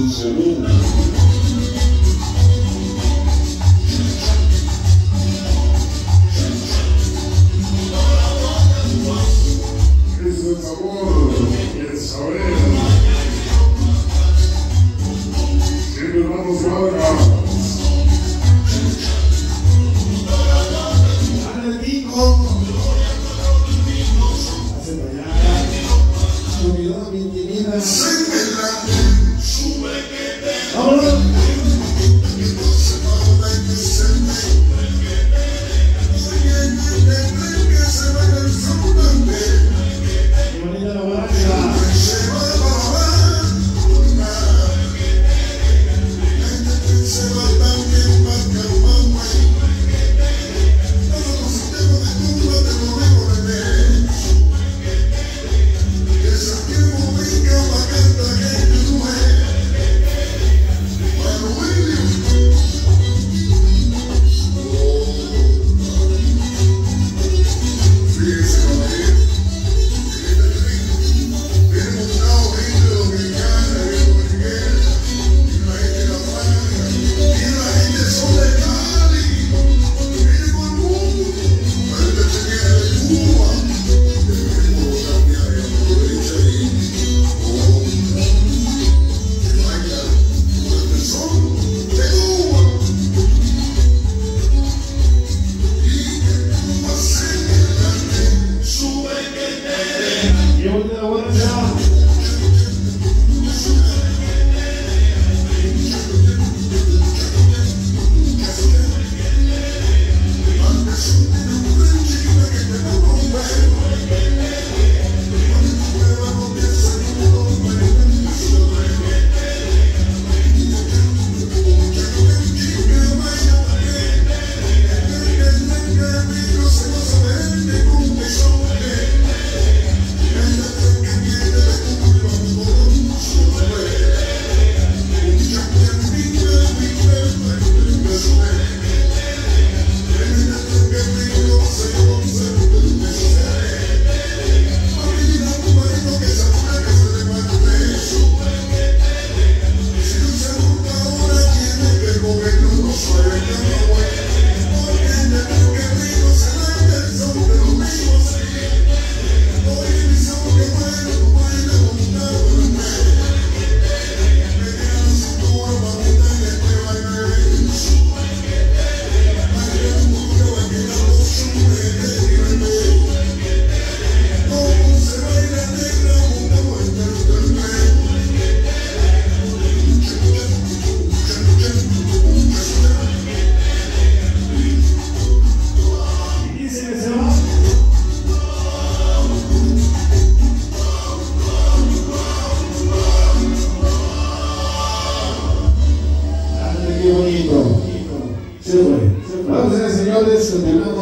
Es el amor y el saber. Siempre vamos ahora. Hace mañana. Peace. Put that one down.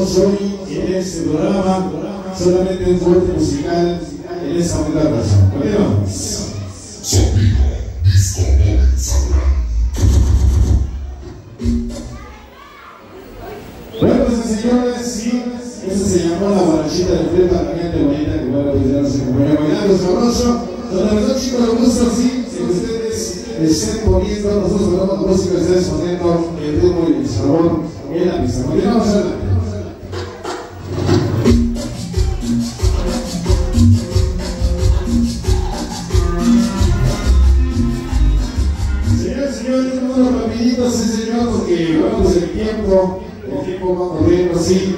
Entonces hoy en este programa solamente un corte musical en esa bonita razón. Continuamos. Bueno, pues señores, sí, esa se llamó la borrachita del frente para la gente bonita que va a realizarse como era bailando sabroso. Donde los chicos de gusto, sí, si ustedes estén poniendo, nosotros hablamos de música, ustedes poniendo el ritmo y el sabor en la misa. Continuamos adelante. bendito sea Señor, porque bueno, pues el tiempo, el tiempo va corriendo así.